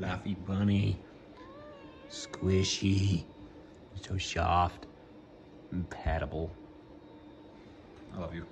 fluffy bunny. Squishy. So soft. Compatible. I love you.